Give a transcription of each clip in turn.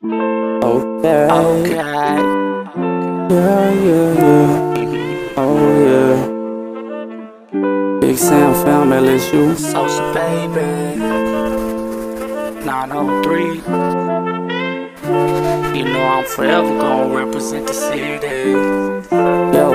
Okay. Okay. Yeah, yeah, yeah. Oh, yeah. Big Sam found LSU. Social baby. 903. You know I'm forever gonna represent the city. Yo.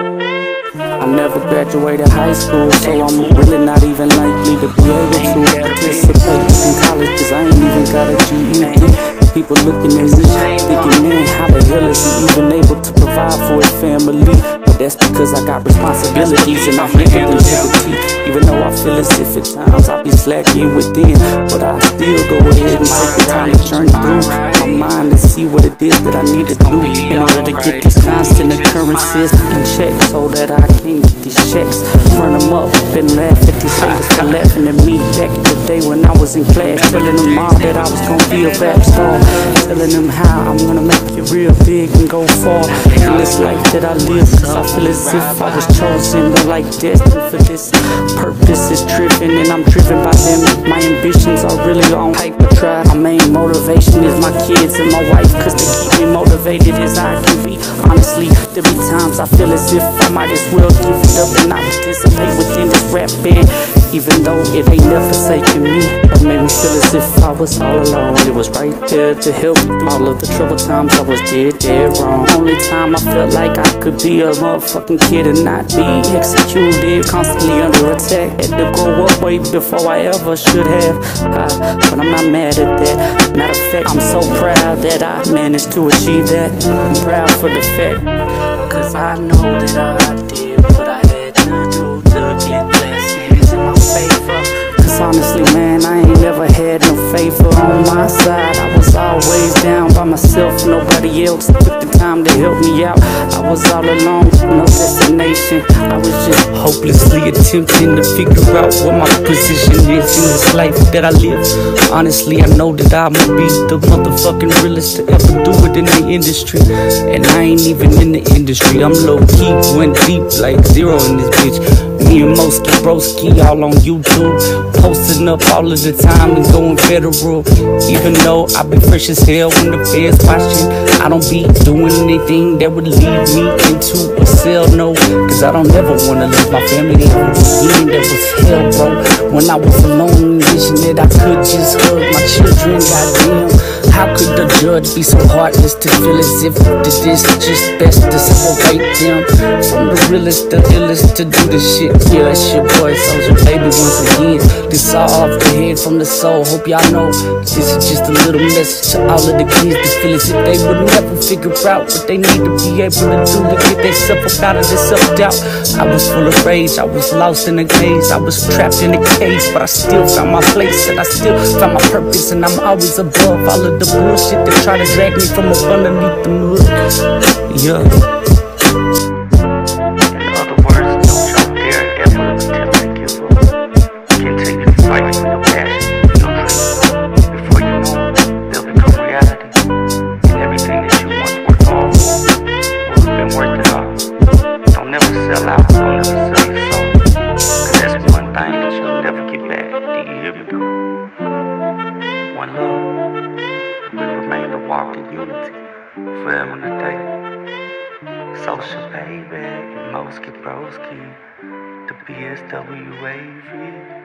I never graduated high school, so I'm really not even likely to be able to participate in college, cause I ain't even got a GED. People looking at me, thinking, man, how the hell is he even able to provide for his family? But that's because I got responsibilities and I handle them teeth. Even though I feel as if at times I be slacking within, but I still go ahead and take the time to turn through my mind and see what it is that I need to do in order to get these constant occurrences in check so that I can get these checks, run them up and laugh at these haters for laughing at me back day when I was in class, telling them all that I was gonna be a rap star, telling them how I'm gonna make it real big and go far. And this life that I live, cause I feel as if I was chosen, or like destined for this. Purpose is driven and I'm driven by them. My ambitions are really on hyperdrive. My main motivation is my kids and my wife, cause they keep me motivated as I can be. Honestly, there be times I feel as if I might as well give it up and not participate within this rap band. Even though it ain't never forsaken me, it made me feel as if I was all alone. It was right there to help through all of the troubled times I was dead, dead wrong. Only time I felt like I could be a motherfucking kid and not be executed, constantly under attack. Had to grow up way before I ever should have. Uh, but I'm not mad at that. Matter of fact, I'm so proud that I managed to achieve that. I'm proud for the fact, Cause I know that I did what I had to do to get blessings myself, nobody else took the time to help me out. I was all alone, no destination. I was just hopelessly attempting to figure out what my position is in this life that I live. Honestly, I know that I'ma be the motherfucking realest to ever do it in the industry. And I ain't even in the industry, I'm low key, went deep like zero in this bitch. Me and Moskii Broskii all on YouTube, posting up all of the time and going federal. Even though I be fresh as hell when the feds watching, I don't be doing anything that would lead me into a cell. No, cause I don't ever wanna leave my family ever again. That was hell, bro. When I was alone, wishing that I could just hug my children. Goddamn. How could the judge be so heartless to feel as if this is just best to separate them from the realest, the illest to do the shit? Yeah, it's your boy, Soldier Baby, once again. This all off the head from the soul. Hope y'all know this is just a little message to all of the kids that feel as if they would never figure out what they need to be able to do to get themselves out of this self doubt. I was full of rage, I was lost in a maze, I was trapped in a cage, but I still found my place and I still found my purpose, and I'm always above all of the bullshit that try to drag me from up underneath the mud. Yeah. Words, don't ever attempt to you'll never get back. Do you hear? One love. We remain to walk in unity forever and a day. Social baby, Moskii Broskii, the BSW Wavy.